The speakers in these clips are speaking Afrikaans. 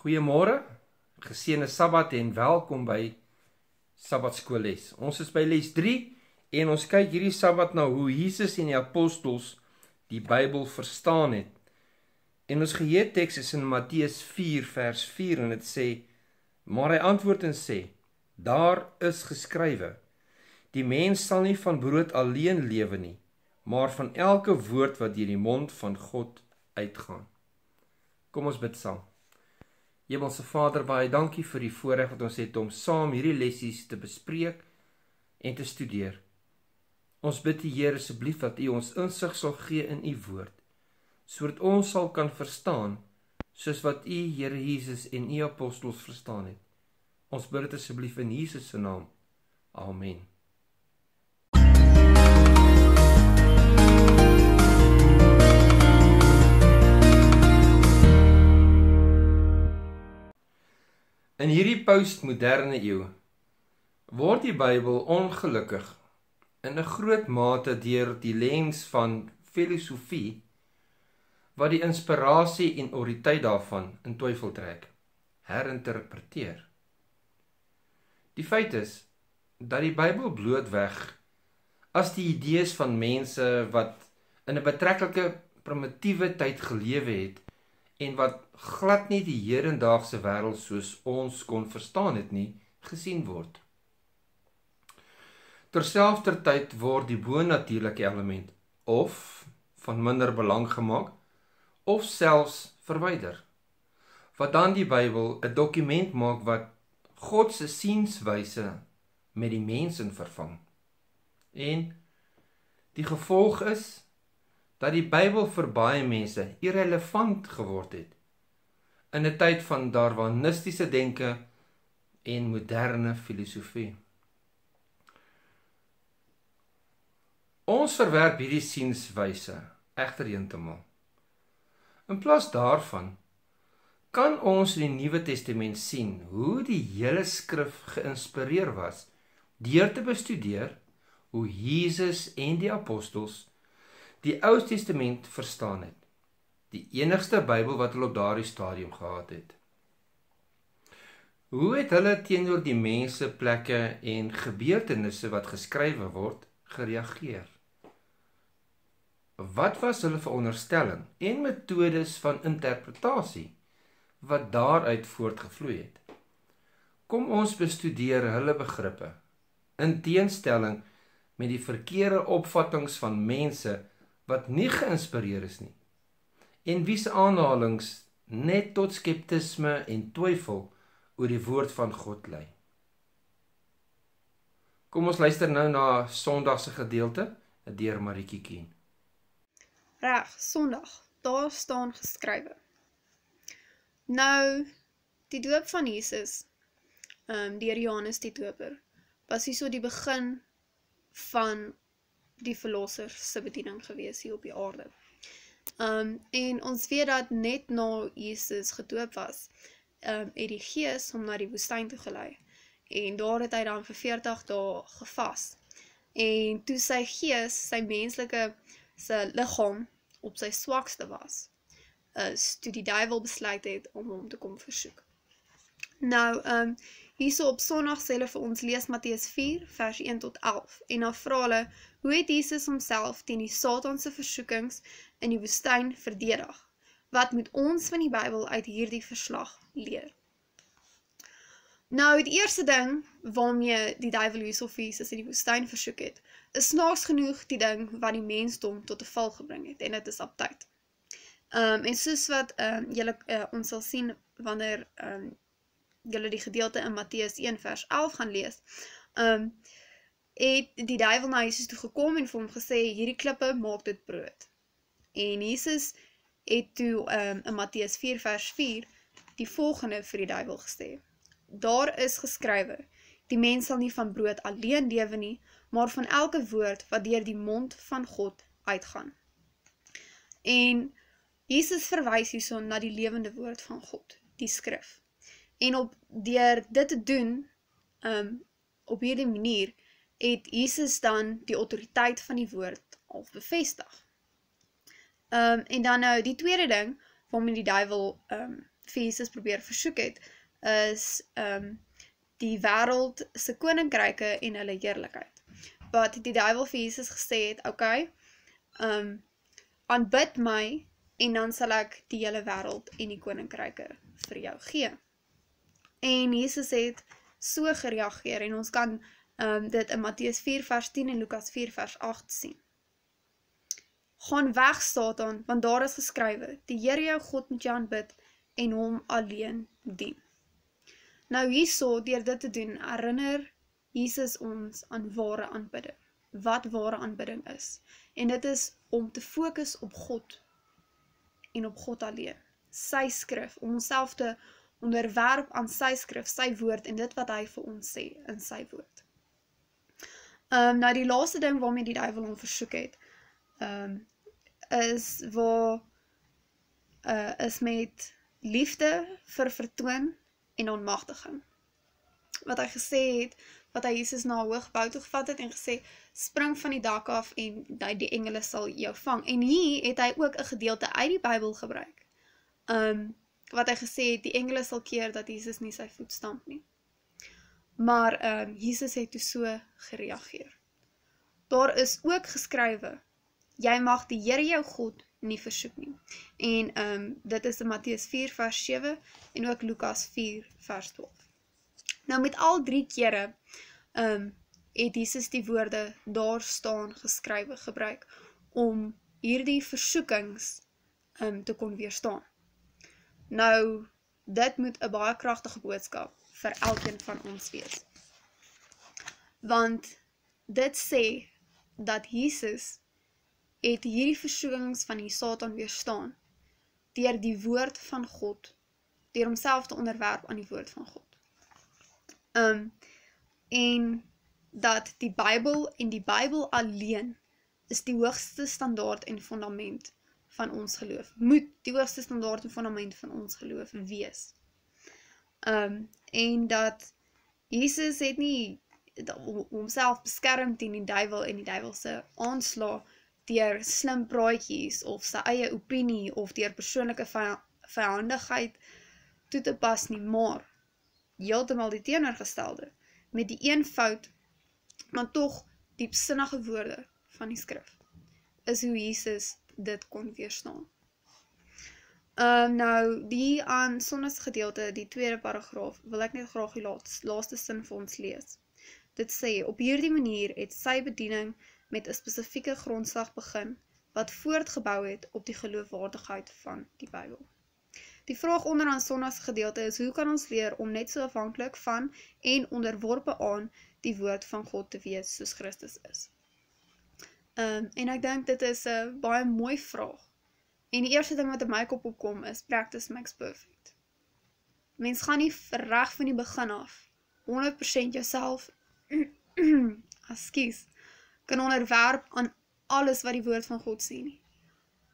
Goeiemôre. Geseënde Sabbat en welkom by Sabbat skoolles. Ons is by les 3 en ons kyk hierdie Sabbat na hoe Jesus en die apostels die Bybel verstaan het. En ons geheeteks is in Matteus 4 vers 4 en dit sê: Maar hy antwoord en sê: Daar is geskrywe: Die mens sal nie van brood alleen lewe nie, maar van elke woord wat deur die mond van God uitgaan. Kom ons bid saam. Hemelse Vader, baie dankie vir die voorreg wat ons het om saam hierdie lessies te bespreek en te studeer. Ons bid die Here asseblief dat U ons insig sal gee in U woord, sodat ons sal kan verstaan soos wat U Here Jesus en U apostels verstaan het. Ons bid dit asseblief in Jesus se naam. Amen. In hierdie postmoderne eeu word die Bybel ongelukkig in 'n groot mate deur die lens van filosofie wat die inspirasie en autoriteit daarvan in twyfel trek, herinterpreteer. Die feit is dat die Bybel blootweg as die idees van mense wat in 'n betrekkelike primitiewe tyd gelewe het en wat glad nie die hedendaagse wêreld soos ons kon verstaan het nie gesien word. Terselfdertyd word die bonatuurlike element of van minder belang gemaak of selfs verwyder. Wat dan die Bybel 'n dokument maak wat God se sienswyse met die mens in vervang. En die gevolg is dat die Bybel vir baie mense irrelevant geword het in 'n tyd van darwinistiese denke en moderne filosofie. Ons verwerp hierdie sienswyse egter heeltemal. In plaas daarvan kan ons in die Nuwe Testament sien hoe die hele skrif geïnspireer was deur te bestudeer hoe Jesus en die apostels die Ou Testament verstaan het. Die enigste Bybel wat hulle op daardie stadium gehad het. Hoe het hulle teenoor die mense, plekke en gebeurtenisse wat geskrywe word gereageer? Wat was hulle veronderstelling en metodes van interpretasie wat daaruit voortgevloei het? Kom ons bestudeer hulle begrippe in teenstelling met die verkeerde opvattinge van mense wat nie geïnspireer is nie en wie se aanhalinge net tot skeptisisme en twyfel oor die woord van God lei. Kom ons luister nou na Sondag se gedeelte deur Maritjie Kien. Reg, Sondag, daar staan geskrywe. Nou die doop van Jesus, ehm um, deur Johannes die Doper, was hieso die begin van die verlosser se bediening gewees hier op die aarde. Um en ons weet dat net na Jesus gedoop was, um het die Gees hom na die woestyn toe gelei. En daar het hy dan vir 40 dae gevas. En toe sy gees, sy menslike se liggaam op sy swakste was, is toe die duiwel besluit het om hom te kom versoek. Nou, um hierso op Sondag sê hulle vir ons lees Matteus 4 vers 1 tot 11 en dan vra hulle Hoe het Jesus homself teen die Satan se versoekings in die woestyn verdedig? Wat moet ons van die Bybel uit hierdie verslag leer? Nou, die eerste ding waarmee die duiwel hiersof Jesus in die woestyn versoek het, is snaaks genoeg die ding wat die mensdom tot 'n val gebring het en dit is aptyd. Um en soos wat um julle uh, ons sal sien wanneer um julle die gedeelte in Matteus 1 vers 11 gaan lees, um het die duivel na Jesus toe gekom en vir hom gesê hierdie klippe maak dit brood. En Jesus het toe um, in Matteus 4 vers 4 die volgende vir die duivel gesê. Daar is geskrywe: Die mens sal nie van brood alleen lewe nie, maar van elke woord wat deur die mond van God uitgaan. En Jesus verwys hierson na die lewende woord van God, die skrif. En op deur dit te doen, um op hierdie manier het Jesus dan die autoriteit van die woord al bevestig. Um, en dan nou die tweede ding, waarmee die duivel um, vir Jesus probeer versoek het is um, die wêreld se koninkryke en hulle heerlikheid. Wat die duiwel vir Jesus gesê het, "Oké, okay, um, aanbid my en dan sal ek die hele wêreld en die koninkryke vir jou gee." En Jesus het so gereageer en ons kan um, dit in Matthäus 4 vers 10 en Lukas 4 vers 8 sien. Gaan weg Satan, want daar is geskrywe, die Here jou God moet jy aanbid en hom alleen dien. Nou hierso, deur dit te doen, herinner Jesus ons aan ware aanbidding. Wat ware aanbidding is. En dit is om te fokus op God en op God alleen. Sy skrif, om onsself te onderwerp aan sy skrif, sy woord en dit wat hy vir ons sê in sy woord. Ehm um, nou die laaste ding waarmee die duiwel hom versoek het, ehm um, is waar uh is met liefde vir vertoon en onmagtiging. Wat hy gesê het, wat hy Jesus na 'n hoog bou toe gevat het en gesê spring van die dak af en die, die engele sal jou vang. En hier het hy ook 'n gedeelte uit die Bybel gebruik. Um wat hy gesê het, die engele sal keer dat Jesus nie sy voet stamp nie. Maar ehm um, Jesus het toe so gereageer. Daar is ook geskrywe: Jy mag die Here jou God nie versoek nie. En ehm um, dit is in Matteus 4 vers 7 en ook Lukas 4 vers 12. Nou met al drie kere ehm um, het Jesus die woorde daar staan geskrywe gebruik om hierdie versoekings ehm um, te kon weerstaan. Nou dit moet 'n baie kragtige boodskap vir elkeen van ons wees. Want dit sê dat Jesus het hierdie versoekings van die Satan weerstaan deur die woord van God, deur homself te onderwerp aan die woord van God. Um en dat die Bybel en die Bybel alleen is die hoogste standaard en fundament van ons geloof. Moet die hoogste standaard en fundament van ons geloof wees. Um en dat Jesus het nie homself beskerm teen die duiwel en die duiwel se aanslag deur slim praatjies of sy eie opinie of deur persoonlike vyandigheid toe te pas nie, maar heeltemal die teenoorgestelde met die een fout maar tog diepsinnige woorde van die skrif is hoe Jesus dit kon weerstaan. Ehm um, nou die aan sonnes gedeelte die tweede paragraaf wil ek net graag die laaste, sin vir ons lees. Dit sê op hierdie manier het sy bediening met 'n spesifieke grondslag begin wat voortgebou het op die geloofwaardigheid van die Bybel. Die vraag onder aan sonnas gedeelte is hoe kan ons leer om net so afhanklik van en onderworpe aan die woord van God te wees soos Christus is? Ehm um, en ek dink dit is 'n baie mooi vraag. En die eerste ding wat in my kop opkom is practice makes perfect. Mens gaan nie reg van die begin af 100% jouself askies kan onderwerp aan alles wat die woord van God sê nie.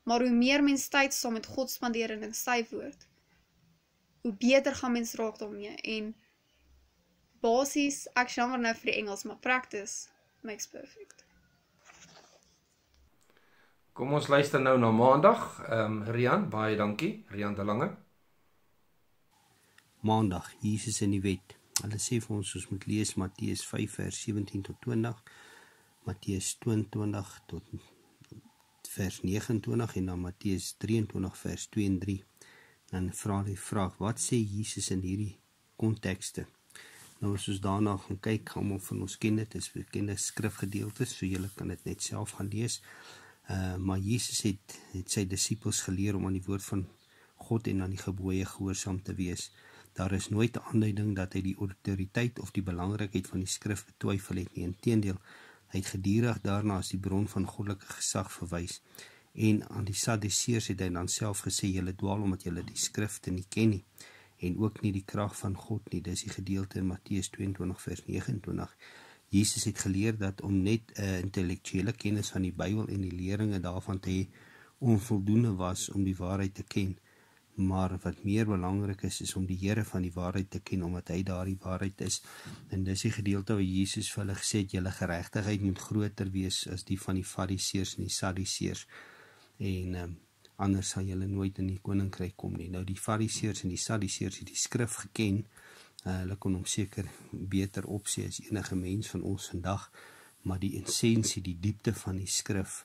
Maar hoe meer mens tyd saam met God spandeer in sy woord, hoe beter gaan mens raak daarmee en basies ek jammer nou vir die Engels, maar practice makes perfect. Kom ons luister nou na Maandag. Ehm um, Rian, baie dankie. Rian de Lange. Maandag, Jesus in die wet. Hulle sê vir ons ons moet lees Matteus 5 vers 17 tot 20, Matteus 22 tot vers 29 en dan Matteus 23 vers 2 en 3. Dan vra die vraag: Wat sê Jesus in hierdie kontekste? Nou as ons daarna gaan kyk, almal van ons ken dit, is bekende skrifgedeeltes, so julle kan dit net self gaan lees. Uh maar Jesus het het sy disippels geleer om aan die woord van God en aan die gebooie gehoorsaam te wees. Daar is nooit 'n aanduiding dat hy die autoriteit of die belangrikheid van die skrif betwyfel het nie. Inteendeel, hy het gedurig daarna as die bron van goddelike gesag verwys. En aan die Sadduseërs het hy dan self gesê: "Julle dwaal omdat julle die skrifte nie ken nie en ook nie die krag van God nie." Dis die gedeelte in Matteus 22 vers 29. Jesus het geleer dat om net 'n uh, intellektuele kennis van die Bybel en die leringe daarvan te hê onvoldoende was om die waarheid te ken maar wat meer belangrik is is om die Here van die waarheid te ken omdat hy daardie waarheid is. En dis die gedeelte waar Jesus vir hulle gesê het julle geregtigheid moet groter wees as die van die Fariseërs en die Sadduseërs. En um, anders sal julle nooit in die koninkryk kom nie. Nou die Fariseërs en die Sadduseërs het die skrif geken. Uh, hulle kon hom seker beter opsê as enige mens van ons vandag, maar die essensie, die diepte van die skrif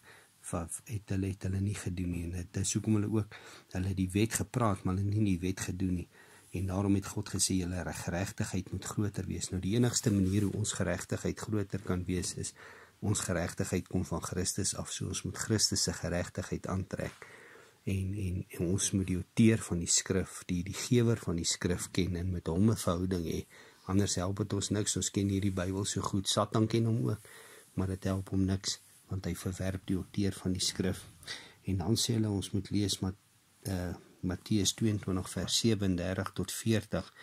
het hulle het hulle nie gedoen nie. En dit is hoekom hulle ook hulle die wet gepraat, maar hulle nie die wet gedoen nie. En daarom het God gesê julle regregtigheid moet groter wees. Nou die enigste manier hoe ons geregtigheid groter kan wees is ons geregtigheid kom van Christus af. So ons moet Christus se geregtigheid aantrek. En en en ons moet die outeur van die skrif, die die gewer van die skrif ken en met hom 'n verhouding hê. Anders help dit ons niks. Ons ken hierdie Bybel so goed. Satan ken hom ook, maar dit help hom niks want hy verwerp die outeur van die skrif. En dan sê hulle ons moet lees met uh Matteus 22 vers 37 tot 40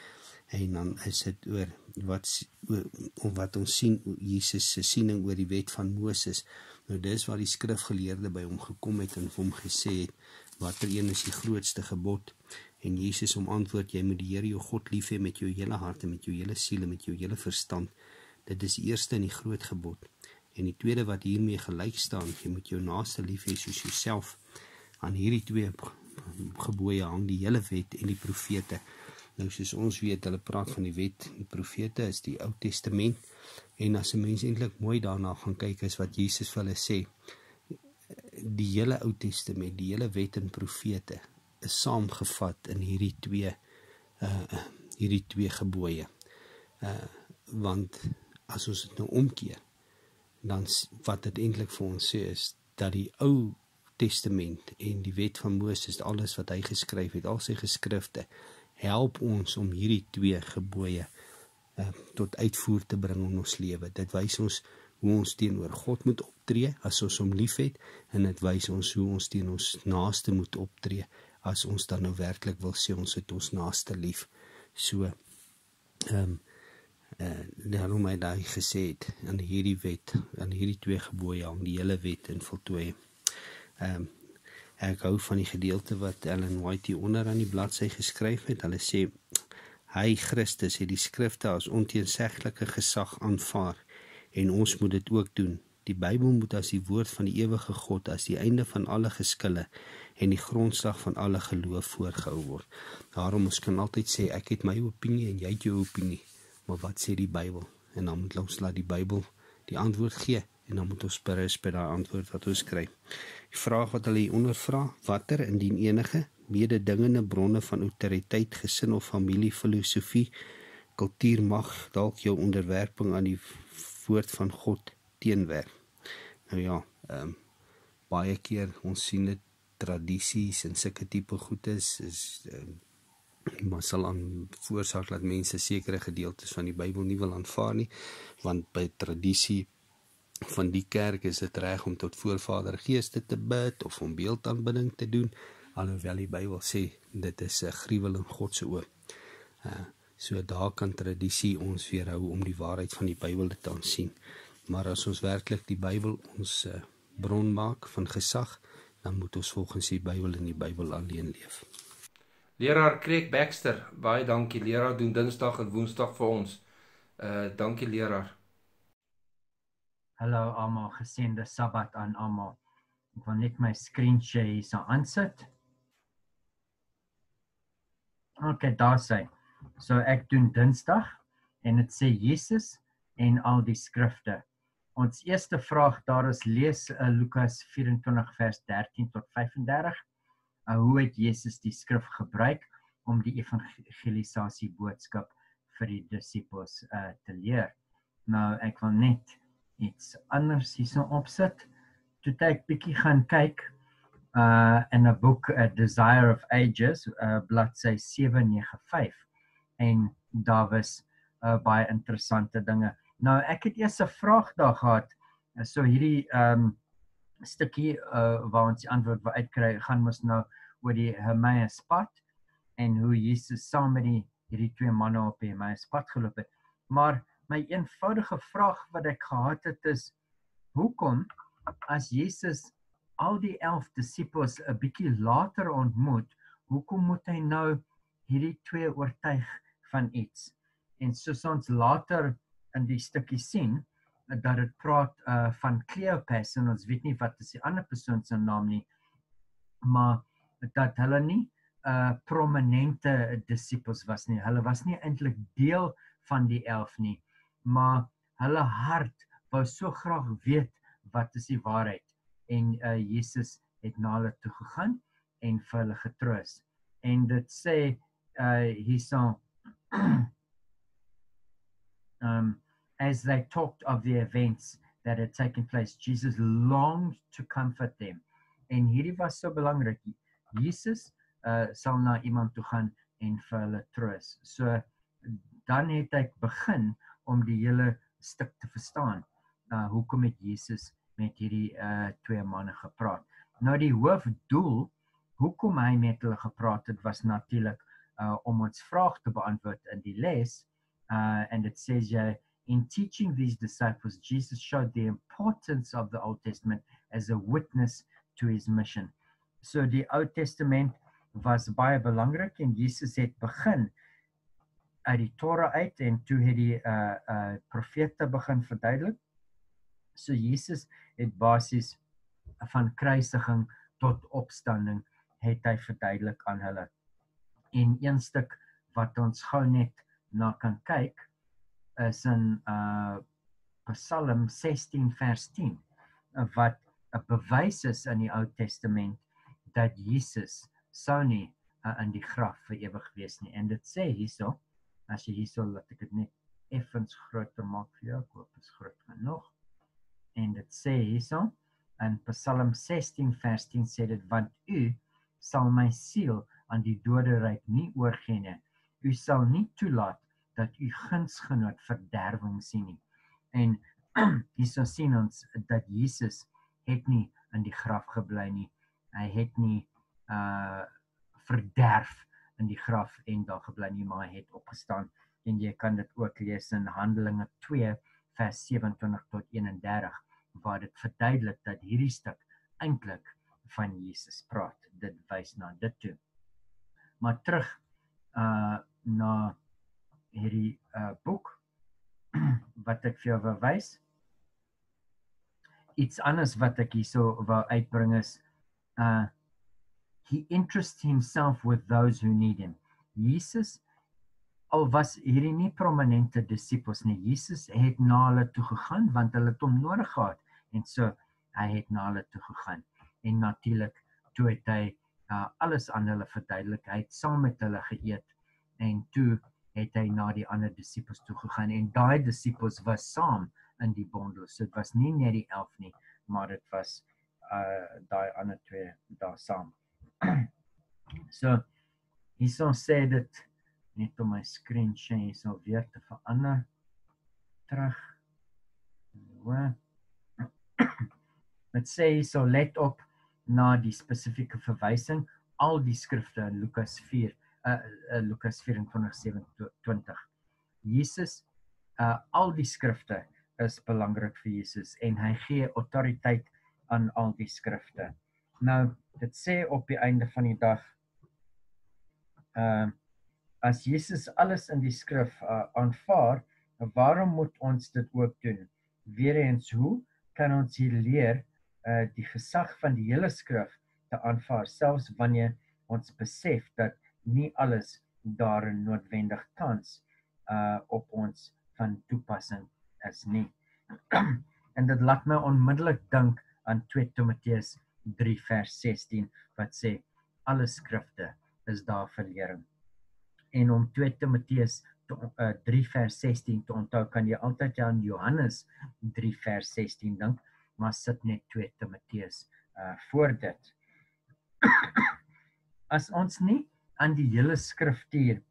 en dan is dit oor wat oor wat ons sien Jesus se siening oor die wet van Moses. Nou dis waar die skrifgeleerde by hom gekom het en hom gesê het watter een is die grootste gebod? En Jesus hom antwoord jy moet die Here jou God lief hê met jou hele hart en met jou hele siel en met jou hele verstand. Dit is die eerste en die groot gebod. En die tweede wat hiermee gelyk staan, jy moet jou naaste lief hê soos jouself. Aan hierdie twee gebooie hang die hele wet en die profete. Nou soos ons weet, hulle praat van die wet die profete is die Ou Testament. En as 'n mens eintlik mooi daarna gaan kyk is wat Jesus vir hulle sê, die hele Ou Testament, die hele wet en profete is saamgevat in hierdie twee uh hierdie twee gebooie. Uh want as ons dit nou omkeer dan wat dit eintlik vir ons sê is dat die ou testament en die wet van Moses alles wat hy geskryf het al sy geskrifte help ons om hierdie twee gebooie uh, tot uitvoer te bring in ons lewe dit wys ons hoe ons teenoor God moet optree as ons hom liefhet en dit wys ons hoe ons teenoor ons naaste moet optree as ons dan nou werklik wil sê ons het ons naaste lief so ehm um, uh, daarom het hy gesê aan hierdie wet, aan hierdie twee gebooie om die hele wet in voltooi. Ehm um, ek hou van die gedeelte wat Ellen White hier onder aan die bladsy geskryf het. Hulle sê hy Christus het die skrifte as onteenseglike gesag aanvaar en ons moet dit ook doen. Die Bybel moet as die woord van die ewige God as die einde van alle geskille en die grondslag van alle geloof voorgehou word. Daarom ons kan altyd sê ek het my opinie en jy het jou opinie maar wat sê die Bybel? En dan moet ons laat die Bybel die antwoord gee en dan moet ons berus by daai antwoord wat ons kry. Die vraag wat hulle hier onder vra, watter indien enige mededingende bronne van autoriteit, gesin of familie filosofie, kultuur mag dalk jou onderwerping aan die woord van God teenwerk. Nou ja, ehm um, baie keer ons sien dit tradisies en sulke tipe goedes is um, maar sal aan veroorsaak dat mense sekere gedeeltes van die Bybel nie wil aanvaar nie want by tradisie van die kerk is dit reg om tot voorvader geeste te bid of om beeldaanbidding te doen alhoewel die Bybel sê dit is 'n gruwel in God se oë. Uh so daar kan tradisie ons weerhou om die waarheid van die Bybel te aansien. Maar as ons werklik die Bybel ons uh, bron maak van gesag, dan moet ons volgens die Bybel en die Bybel alleen leef. Leraar Craig Baxter, baie dankie. Leraar doen Dinsdag en Woensdag vir ons. Uh dankie leraar. Hallo almal, geseënde Sabbat aan almal. Ek wil net my screen share hier so aansit. OK, daar sê. So ek doen Dinsdag en dit sê Jesus en al die skrifte. Ons eerste vraag daar is lees uh, Lukas 24 vers 13 tot 35 uh, hoe het Jesus die skrif gebruik om die evangelisasie boodskap vir die disippels uh, te leer. Nou ek wil net iets anders hierso opsit. Toe ek bietjie gaan kyk uh in 'n boek A Desire of Ages uh bladsy 795 en daar was uh baie interessante dinge. Nou ek het eers 'n vraag daar gehad. So hierdie um stukkie uh waar ons die antwoord wil uitkry gaan mos nou oor die Emmaus pad en hoe Jesus saam met die hierdie twee manne op die Emmaus pad geloop het. Maar my eenvoudige vraag wat ek gehad het is hoekom as Jesus al die 11 disippels 'n bietjie later ontmoet, hoekom moet hy nou hierdie twee oortuig van iets? En soos ons later in die stukkie sien, dat dit praat uh van Cleopas en ons weet nie wat is die ander persoon se naam nie. Maar dat hulle nie uh prominente disippels was nie. Hulle was nie eintlik deel van die 11 nie, maar hulle hart wou so graag weet wat is die waarheid en uh Jesus het na hulle toe gegaan en vir hulle getroos. En dit sê uh hierson um as they talked of the events that had taken place Jesus longed to comfort them. En hierdie was so belangrik Jesus uh sal na iemand toe gaan en vir hulle troos. So dan het hy begin om die hele stuk te verstaan uh hoekom het Jesus met hierdie uh twee manne gepraat. Nou die hoofdoel hoekom hy met hulle gepraat het was natuurlik uh om ons vraag te beantwoord in die les uh and it says ja in teaching these disciples, Jesus showed the importance of the Old Testament as a witness to his mission. So die Ou Testament was baie belangrik en Jesus het begin uit die Torah uit en toe het die uh uh profete begin verduidelik. So Jesus het basies van kruisiging tot opstanding het hy verduidelik aan hulle. En een stuk wat ons gou net na kan kyk is in uh Psalm 16 vers 10 uh, wat 'n bewys is in die Ou Testament dat Jesus sou nie uh, in die graf vir ewig wees nie. En dit sê hierso, as jy hierso laat ek dit net effens groter maak vir jou, koop is groot genoeg. En dit sê hierso in Psalm 16 vers 10 sê dit want u sal my siel aan die doderyk nie oorgee nie. U sal nie toelaat dat u gunsgenoot verderwing sien nie. En hierso sien ons dat Jesus het nie in die graf gebly nie. Hy het nie uh verderf in die graf en daar gebly nie, maar hy het opgestaan. En jy kan dit ook lees in Handelinge 2 vers 27 tot 31 waar dit verduidelik dat hierdie stuk eintlik van Jesus praat. Dit wys na dit toe. Maar terug uh na hierdie uh boek wat ek vir jou wil wys. Iets anders wat ek hierso wou uitbring is uh he interests himself with those who need him. Jesus al was hierdie nie prominente disippels nie. Jesus het na hulle toe gegaan want hulle het hom nodig gehad en so hy het na hulle toe gegaan. En natuurlik toe het hy uh, alles aan hulle verduidelik. Hy het saam met hulle geëet en toe het hy na die ander disippels toe gegaan en daai disippels was saam in die bondel. So dit was nie net die 11 nie, maar dit was uh daai ander twee daar saam. so hierso sê dit net om my screen share hierso weer te verander terug. Dit sê hierso let op na die spesifieke verwysing al die skrifte in Lukas 4 uh, uh Lukas 24:27. Jesus uh al die skrifte is belangrik vir Jesus en hy gee autoriteit aan al die skrifte. Nou dit sê op die einde van die dag uh as Jesus alles in die skrif uh, aanvaar, waarom moet ons dit ook doen? Weereens hoe kan ons hier leer uh die gesag van die hele skrif te aanvaar selfs wanneer ons besef dat nie alles daarin noodwendig tans uh op ons van toepassing is nie. en dit laat my onmiddellik dink aan 2 Timoteus 3 vers 16 wat sê alle skrifte is daar vir lering. En om 2 Timoteus 3 uh, vers 16 te onthou kan jy altyd aan Johannes 3 vers 16 dink, maar sit net 2 Timoteus uh voor dit. As ons nie aan die hele skriftuur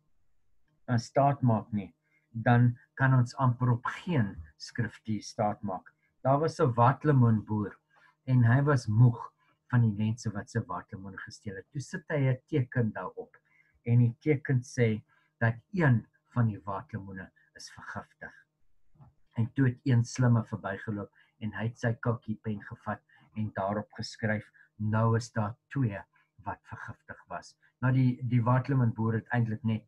aan staat maak nie, dan kan ons amper op geen skriftuur staat maak. Daar was 'n watlemoen boer en hy was moeg van die mense wat sy watlemoen gesteel het. Toe sit hy 'n teken daarop en die teken sê dat een van die watlemoene is vergiftig. En toe het een slimme verbygeloop en hy het sy kalkie pen gevat en daarop geskryf: "Nou is daar twee wat vergiftig was." nou die die Watleman boer het eintlik net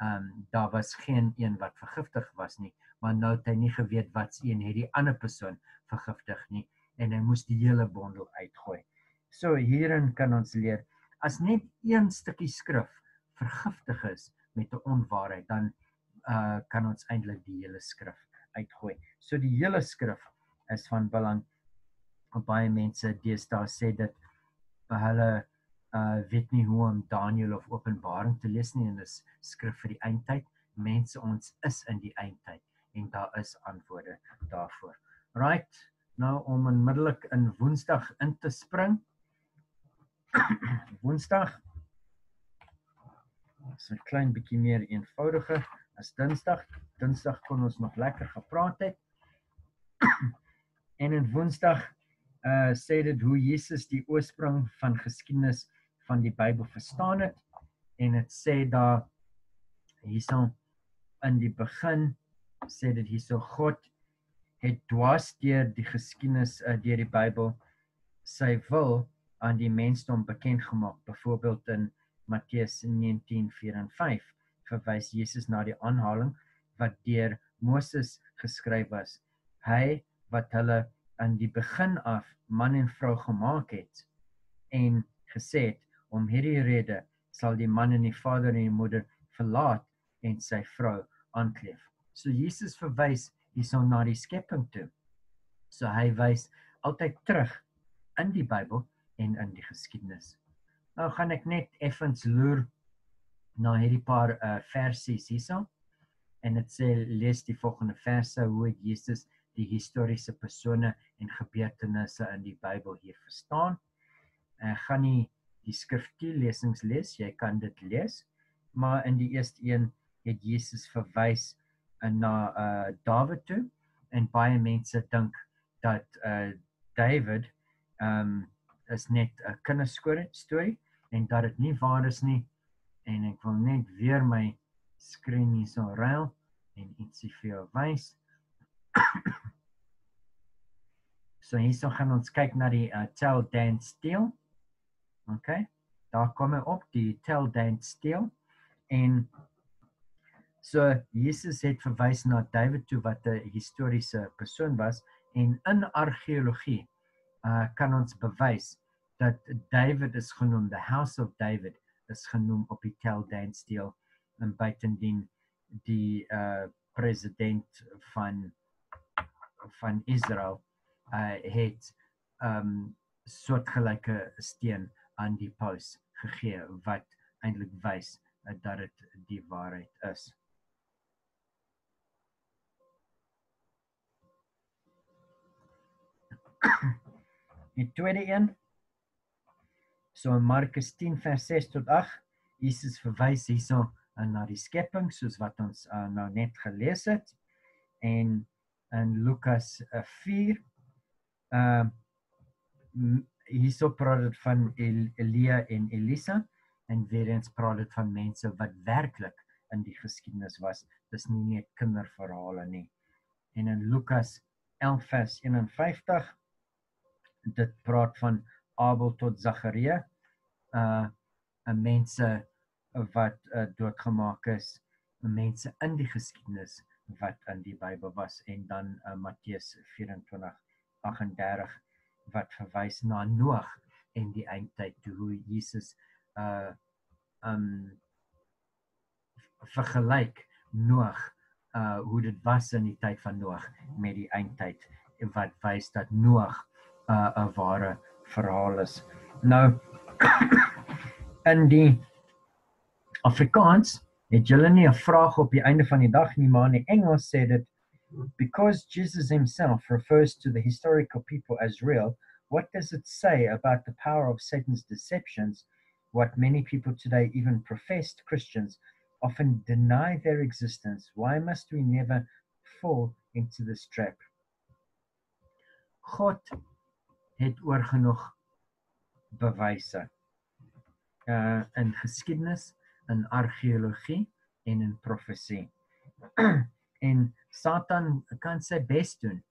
ehm um, daar was geen een wat vergiftig was nie maar nou het hy nie geweet wat een het die ander persoon vergiftig nie en hy moes die hele bondel uitgooi. So hierin kan ons leer as net een stukkie skrif vergiftig is met 'n onwaarheid, dan uh kan ons eintlik die hele skrif uitgooi. So die hele skrif is van belang. Baie mense deesdae sê dit hulle uh weet nie hoe om Daniël of Openbaring te lees nie en dis skrif vir die eindtyd. Mense ons is in die eindtyd en daar is antwoorde daarvoor. Right. Nou om onmiddellik in Woensdag in te spring. Woensdag is 'n klein bietjie meer eenvoudiger as Dinsdag. Dinsdag kon ons nog lekker gepraat het. en in Woensdag uh sê dit hoe Jesus die oorsprong van geskiedenis van die Bybel verstaan het en dit sê daar hierson in die begin sê dit hierso God het dwars deur die geskiedenis uh, deur die Bybel sy wil aan die mensdom bekend gemaak. Byvoorbeeld in Matteus 19:4 en 5 verwys Jesus na die aanhaling wat deur Moses geskryf was. Hy wat hulle aan die begin af man en vrou gemaak het en gesê het om hierdie rede sal die man en die vader en die moeder verlaat en sy vrou aankleef. So Jesus verwys hierson na die skepping toe. So hy wys altyd terug in die Bybel en in die geskiedenis. Nou gaan ek net effens loer na hierdie paar uh versies hierso. En dit sê lees die volgende verse hoe Jesus die historiese persone en gebeurtenisse in die Bybel hier verstaan. Ek gaan nie die skriftuurlesings lees, jy kan dit lees. Maar in die eerste een het Jesus verwys na uh Dawid toe en baie mense dink dat uh David ehm um, is net 'n kinderstorie en dat dit nie waar is nie en ek wil net weer my skerm hier so ruil en ietsie vir jou wys. So hierso gaan ons kyk na die uh, tell dance steel. OK. Daar kom hy op die tell dance steel en so Jesus het verwys na David toe wat 'n historiese persoon was en in argeologie uh kan ons bewys dat David is genoem the house of David is genoem op die tel dance steel en buitendien die uh president van van Israel uh, het um soortgelyke steen aan die paus gegee wat eintlik wys uh, dat dit die waarheid is. Die tweede een so in Markus 10 vers 6 tot 8 Jesus verwys hierso eh, na die skepping soos wat ons uh, nou net gelees het en in Lukas 4 Ehm uh, hierso praat dit van El Elia en Elisa en weer eens praat dit van mense wat werklik in die geskiedenis was. Dis nie net kinderverhale nie. En in Lukas 11 vers 51 dit praat van Abel tot Sagaria uh mense wat uh, doodgemaak is, mense in die geskiedenis wat in die Bybel was en dan uh, Matteus 24 24:38 wat verwys na Noag en die eindtyd toe hoe Jesus uh um vergelyk Noag uh hoe dit was in die tyd van Noag met die eindtyd wat wys dat Noag uh 'n ware verhaal is. Nou in die Afrikaans het julle nie 'n vraag op die einde van die dag nie, maar in Engels sê dit because Jesus himself refers to the historical people as real, what does it say about the power of Satan's deceptions? What many people today, even professed Christians, often deny their existence. Why must we never fall into this trap? God het oor genoeg bewyse uh in geskiedenis, in argeologie en in profesie. en Satan kan sy bes doen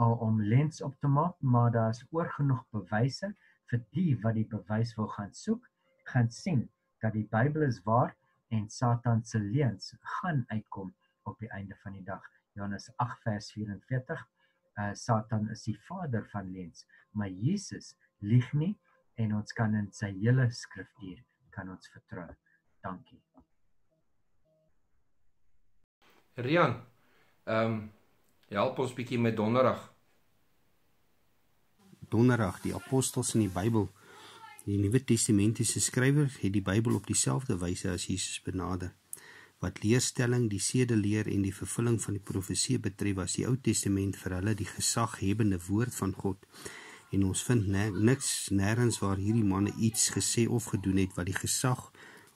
om lens op te maak, maar daar's oor genoeg bewyse vir die wat die bewys wil gaan soek, gaan sien dat die Bybel is waar en Satan se leuns gaan uitkom op die einde van die dag. Johannes 8 vers 44 uh, Satan is die vader van leuns, maar Jesus lieg nie en ons kan in sy hele skriftuur kan ons vertrou. Dankie. Rian, ehm um, help ons bietjie met donderdag. Donderdag, die apostels in die Bybel. Die Nuwe Testamentiese skrywer het die Bybel op dieselfde wyse as Jesus benader. Wat leerstelling, die sedeleer en die vervulling van die profesie betref, was die Ou Testament vir hulle die gesaghebende woord van God. En ons vind niks nêrens waar hierdie manne iets gesê of gedoen het wat die gesag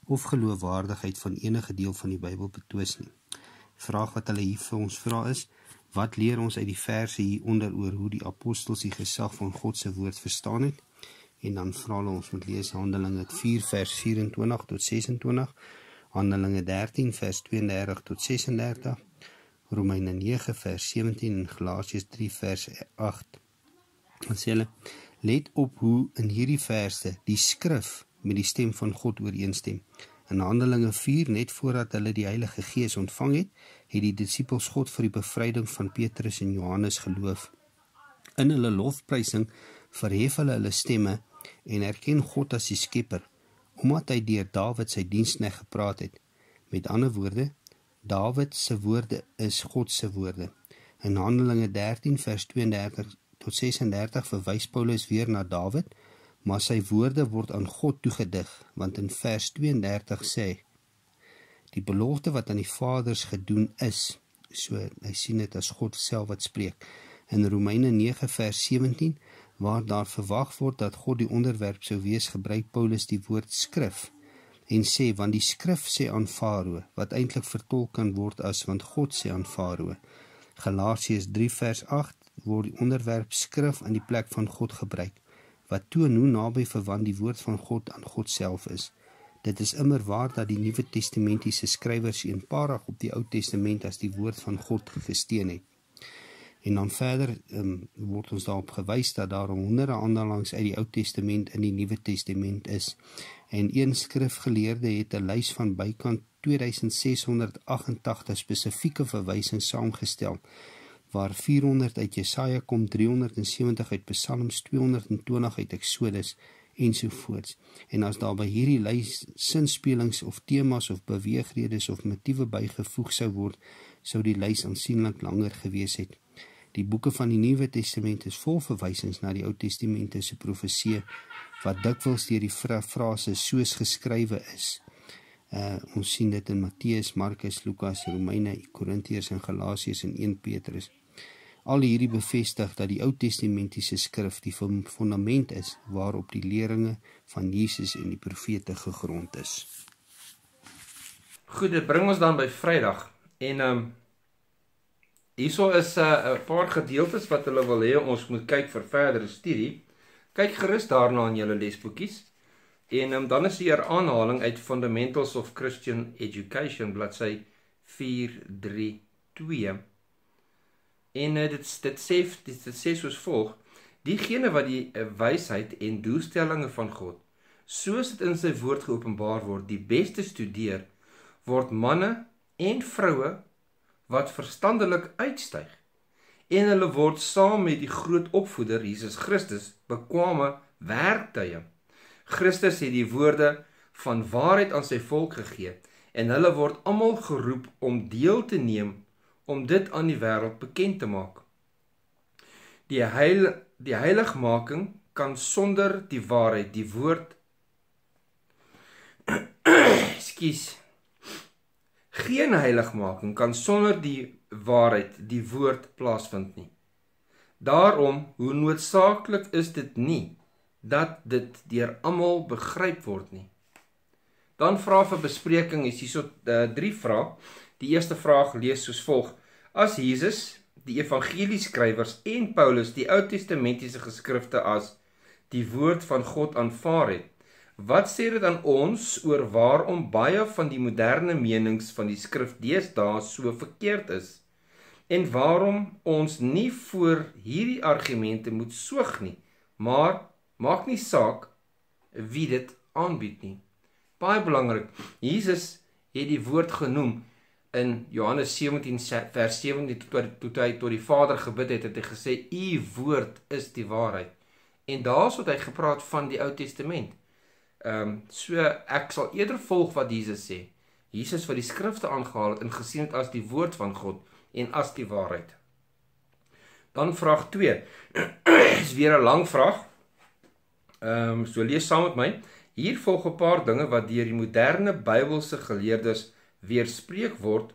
of geloofwaardigheid van enige deel van die Bybel betwis nie. Vraag wat hulle hier vir ons vra is: Wat leer ons uit die verse hieronder oor hoe die apostels die gesag van God se woord verstaan het? En dan vra hulle ons moet lees Handelinge 4 vers 24 tot 26 Handelinge 13 vers 32 tot 36, Romeine 9 vers 17 en Galasiërs 3 vers 8. Ons sê hulle let op hoe in hierdie verse die skrif met die stem van God ooreenstem. In Handelinge 4 net voordat hulle die Heilige Gees ontvang het, het die disippels God vir die bevryding van Petrus en Johannes geloof. In hulle lofprysing verhef hulle hulle stemme en erken God as die Skepper omdat hy deur Dawid sy diensknegt gepraat het. Met ander woorde, Dawid se woorde is God se woorde. In Handelinge 13 vers 32 tot 36 verwys Paulus weer na Dawid, maar sy woorde word aan God toegedig, want in vers 32 sê die belofte wat aan die vaders gedoen is, so hy sien dit as God self wat spreek. In Romeine 9 vers 17 waar daar verwag word dat God die onderwerp sou wees, gebruik Paulus die woord skrif en sê want die skrif sê aan Farao wat eintlik vertolk kan word as want God sê aan Farao. Galasiërs 3 vers 8 word die onderwerp skrif in die plek van God gebruik wat toon hoe naby verwant die woord van God aan God self is. Dit is immer waar dat die Nuwe Testamentiese skrywers eenparig op die Ou Testament as die woord van God gesteun het. En dan verder um, word ons daarop gewys dat daar honderde aanhalinge uit die Ou Testament in die Nuwe Testament is. En een skrifgeleerde het 'n lys van bykant 2688 spesifieke verwysings saamgestel waar 400 uit Jesaja kom, 370 uit Psalms, 220 uit Eksodus ensovoorts. En as daar by hierdie lys sinspelings of temas of beweegredes of motiewe bygevoeg sou word, sou die lys aansienlik langer gewees het. Die boeke van die Nuwe Testament is vol verwysings na die Ou Testamentiese profeseë wat dikwels deur die frase soos geskrywe is. Uh ons sien dit in Matteus, Markus, Lukas, Romeine, Korintiërs en Galasiërs en 1 Petrus. Al hierdie bevestig dat die Ou Testamentiese skrif die fundament is waarop die leringe van Jesus en die profete gegrond is. Goed, dit bring ons dan by Vrydag en ehm um, Hierso is 'n uh, paar gedeeltes wat hulle wil hê ons moet kyk vir verdere studie. Kyk gerus daarna in julle lesboekies. En um, dan is hier 'n aanhaling uit Fundamentals of Christian Education bladsy 432. En uh, dit dit sê dit, dit sê soos volg: Diegene wat die uh, wysheid en doelstellings van God, soos dit in sy woord geopenbaar word, die beste studeer, word manne en vroue wat verstandelik uitstyg en hulle word saam met die groot opvoeder Jesus Christus bekwame werktuie. Christus het die woorde van waarheid aan sy volk gegee en hulle word almal geroep om deel te neem om dit aan die wêreld bekend te maak. Die heil die heiligmaking kan sonder die waarheid die woord Skus Geen heiligmaking kan sonder die waarheid, die woord plaasvind nie. Daarom, hoe noodsaaklik is dit nie dat dit deur almal begryp word nie. Dan vra vir bespreking is hierso uh, drie vrae. Die eerste vraag lees soos volg: As Jesus, die evangelieskrywers en Paulus die Ou Testamentiese geskrifte as die woord van God aanvaar het, Wat sê dit aan ons oor waarom baie van die moderne menings van die skrif deesdae so verkeerd is en waarom ons nie voor hierdie argumente moet soog nie, maar maak nie saak wie dit aanbied nie. Baie belangrik. Jesus het die woord genoem in Johannes 17 vers 17 tot toe hy tot die Vader gebid het, het hy gesê u woord is die waarheid. En daar's wat hy gepraat van die Ou Testament. Ehm um, so ek sal eerder volg wat Jesus sê. Jesus wat die skrifte aangehaal het en gesien het as die woord van God en as die waarheid. Dan vraag 2. is weer 'n lang vraag. Ehm um, so lees saam met my. Hier volg 'n paar dinge wat deur die moderne Bybelse geleerdes weerspreek word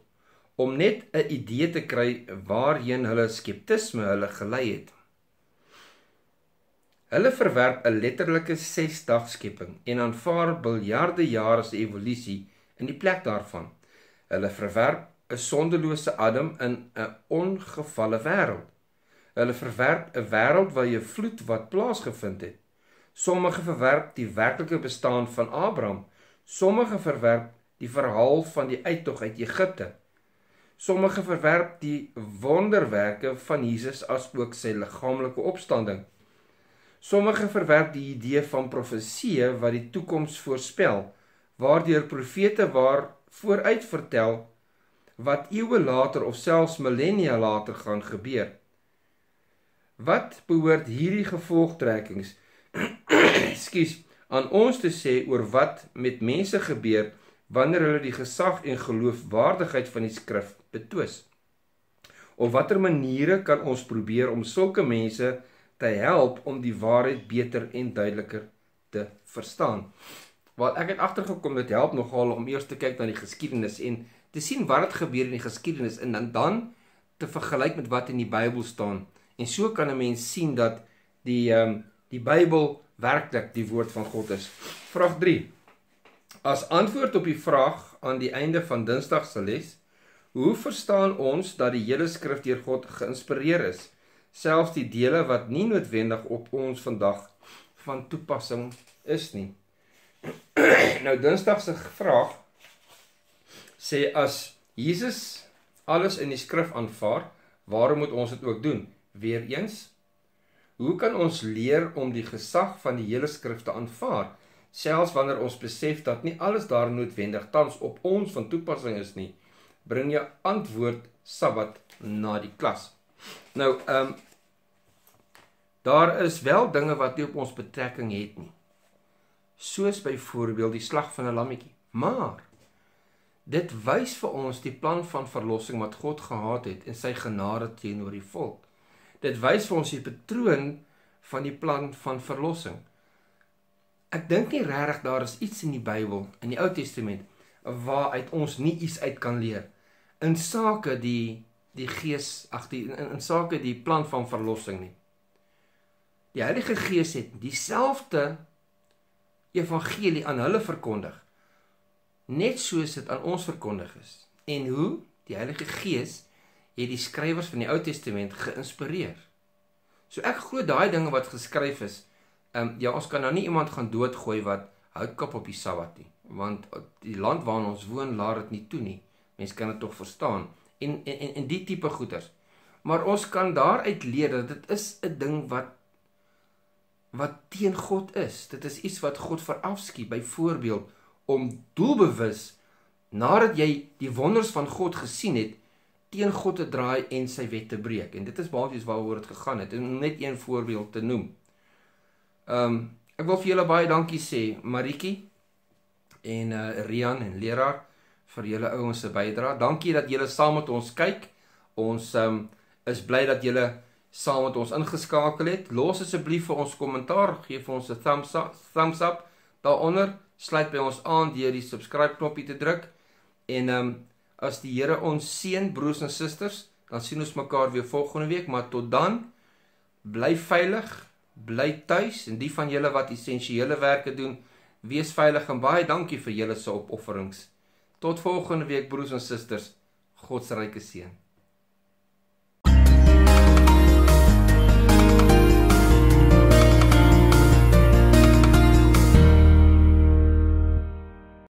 om net 'n idee te kry waarheen hulle skeptisme hulle gelei het. Hulle verwerp 'n letterlike 6-dag skepping en aanvaar biljarde jare se evolusie in die plek daarvan. Hulle verwerp 'n sondelose Adam in 'n ongevalle wêreld. Hulle verwerp 'n wêreld waar 'n vloed wat plaasgevind het. Sommige verwerp die werklike bestaan van Abraham. Sommige verwerp die verhaal van die uittog uit Egipte. Sommige verwerp die wonderwerke van Jesus as ook sy liggaamlike opstanding. Sommige verwerp die idee van profeseë wat die toekoms voorspel, waardeur profete waar vooruit vertel wat eeue later of selfs millennia later gaan gebeur. Wat behoort hierdie gevolgtrekkings Ekskuus, aan ons te sê oor wat met mense gebeur wanneer hulle die gesag en geloofwaardigheid van die skrif betwis. Op watter maniere kan ons probeer om sulke mense te help om die waarheid beter en duideliker te verstaan? Wat ek het agtergekom dit help nogal om eers te kyk na die geskiedenis en te sien wat het gebeur in die geskiedenis en dan dan te vergelyk met wat in die Bybel staan. En so kan 'n mens sien dat die ehm um, die Bybel werklik die woord van God is. Vraag 3. As antwoord op die vraag aan die einde van Dinsdag se les, hoe verstaan ons dat die hele skrif deur God geïnspireer is, selfs die dele wat nie noodwendig op ons vandag van toepassing is nie? nou Dinsdag se vraag sê as Jesus alles in die skrif aanvaar, waarom moet ons dit ook doen? Weereens, hoe kan ons leer om die gesag van die hele skrif te aanvaar? Selfs wanneer ons besef dat nie alles daar noodwendig tans op ons van toepassing is nie, bring jy antwoord Sabbat na die klas. Nou, ehm um, daar is wel dinge wat nie op ons betrekking het nie. Soos byvoorbeeld die slag van 'n lammetjie. Maar dit wys vir ons die plan van verlossing wat God gehad het en sy genade teenoor die volk. Dit wys vir ons die patroon van die plan van verlossing. Ek dink nie regtig daar is iets in die Bybel, in die Ou Testament, waaruit ons nie iets uit kan leer in sake die die Gees, ag die in, in sake die plan van verlossing nie. Die Heilige Gees het dieselfde evangelie aan hulle verkondig net soos dit aan ons verkondig is. En hoe? Die Heilige Gees het die skrywers van die Ou Testament geïnspireer. So ek glo daai dinge wat geskryf is Ehm um, ja, ons kan nou nie iemand gaan doodgooi wat houtkap op die Sabbat nie, want die land waarin ons woon laat dit nie toe nie. Mense kan dit tog verstaan. En en en, en die tipe goeters. Maar ons kan daaruit leer dat dit is 'n ding wat wat teen God is. Dit is iets wat God verafskiet. Byvoorbeeld om doelbewus nadat jy die wonders van God gesien het, teen God te draai en sy wet te breek. En dit is basies waaroor dit gegaan het. En net een voorbeeld te noem. Ehm um, ek wil vir julle baie dankie sê, Maritjie en uh Rian en Leraar vir julle ouens se bydrae. Dankie dat julle saam met ons kyk. Ons ehm um, is bly dat julle saam met ons ingeskakel het. Los asseblief vir ons kommentaar, gee vir ons 'n thumbs up, thumbs up daaronder. Sluit by ons aan deur die subscribe knoppie te druk. En ehm um, as die Here ons seën broers en susters, dan sien ons mekaar weer volgende week, maar tot dan bly veilig bly tuis en die van julle wat essensiële werke doen, wees veilig en baie dankie vir julle se opofferings. Tot volgende week broers en susters. God se ryke seën.